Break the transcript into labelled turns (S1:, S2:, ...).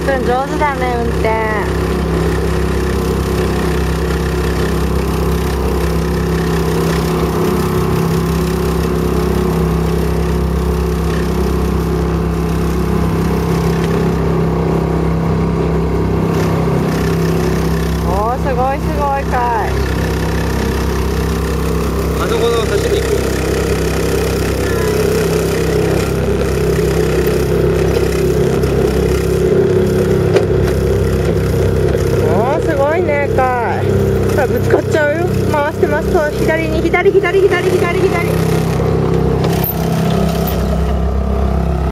S1: 上手だね運転おーすごいすごいかいらぶつかっちゃうよ。回してますそう左に左左左左左左。